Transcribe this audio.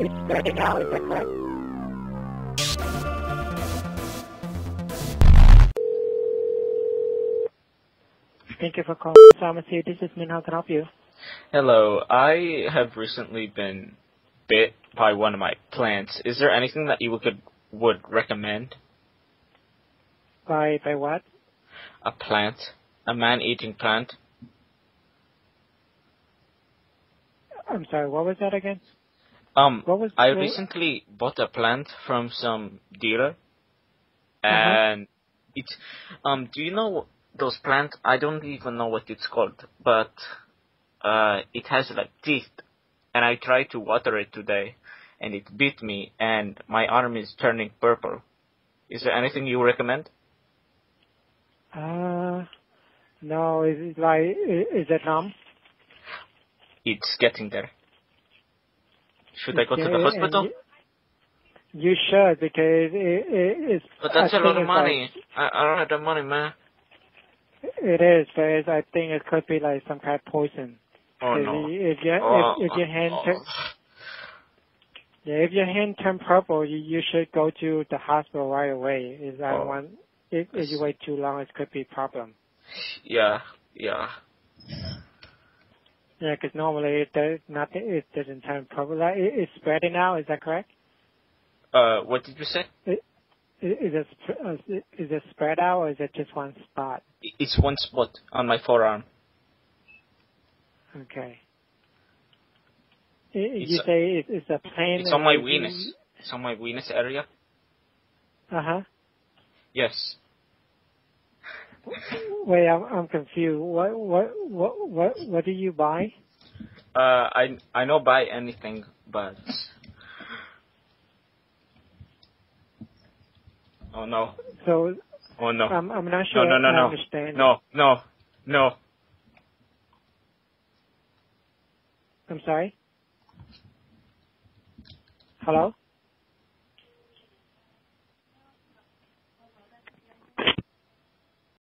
Thank you for calling pharmacy. This is Min. How can I help you? Hello, I have recently been bit by one of my plants. Is there anything that you could would recommend? By by what? A plant, a man-eating plant. I'm sorry. What was that again? Um, What was? I recently bought a plant from some dealer, Uh-huh. and it's um. Do you know those plants? I don't even know what it's called, but uh, it has like teeth, and I tried to water it today, and it bit me, and my arm is turning purple. Is there anything you recommend? Uh, no. Is it like is, is it numb? It's getting there. Should I go to the hospital? You, you should because it, it, it's. But that's I a lot of money. I, I don't have the money, man. It is, but it's, I think it could be like some kind of poison. Oh 'Cause no. If your Oh, if, if your hand oh. turn, yeah, if your hand turn purple, you you should go to the hospital right away. Is I Oh. want if if you wait too long, it could be a problem. Yeah, yeah. Yeah, because normally it does nothing. It doesn't turn purple. It, it's spreading now. Is that correct? Uh, what did you say? Is, is it uh, is it spread out or is it just one spot? It's one spot on my forearm. Okay. I- You It's- say it, it's a plain. It's on my venus. It's on my venus area. Uh huh. Yes. Wait, I'm I'm confused. What what what what what do you buy? Uh, I I don't buy anything, but oh no, So oh no, I'm I'm not no sure no no I no understand. no no no. I'm sorry. Hello.